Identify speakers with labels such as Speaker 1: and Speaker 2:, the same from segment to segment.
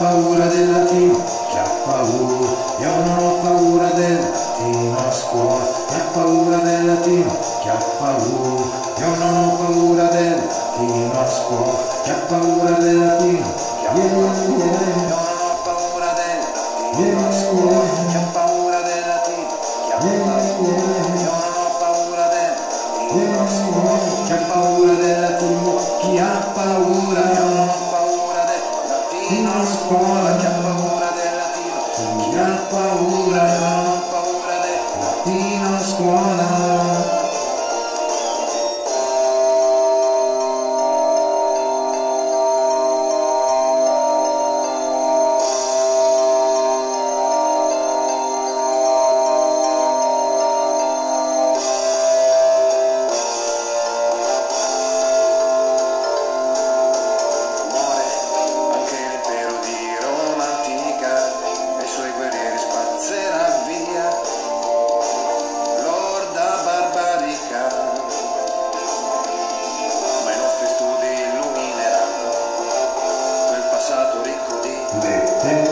Speaker 1: paura del latino, chi ha paura, io non ho paura del latino a scuola, chi ha paura del latino, chi ha paura, io non ho paura del latino a scuola, chi ha paura del latino, yeah, yeah,
Speaker 2: Io non ho paura del
Speaker 1: Yeah,
Speaker 2: a scuola. Chi ha paura latino? Chi ha paura? Io non ho paura del latino a scuola.
Speaker 1: chi ha paura del latino, chi ha paura,
Speaker 2: Io non ho paura del latino a scuola. Chi ha paura del latino?
Speaker 1: chi ha paura,
Speaker 2: Senhor.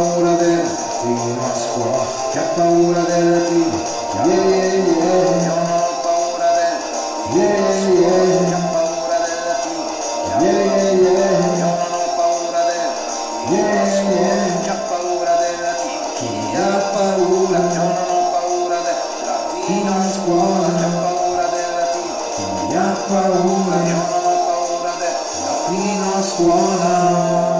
Speaker 2: Paura del
Speaker 1: latino a scuola, chi ha paura del latino, yeah, yeah, yeah,
Speaker 2: non ho paura del
Speaker 1: yeah,
Speaker 2: chi
Speaker 1: yeah,
Speaker 2: ha paura del latino.
Speaker 1: yeah, yeah, yeah,
Speaker 2: non ho paura del
Speaker 1: yeah, yeah,
Speaker 2: chi ha paura del latino.
Speaker 1: chi ha paura,
Speaker 2: non ho paura del latino
Speaker 1: a scuola,
Speaker 2: chi ha paura del latino.
Speaker 1: chi ha paura,
Speaker 2: non ho paura del
Speaker 1: latino a scuola.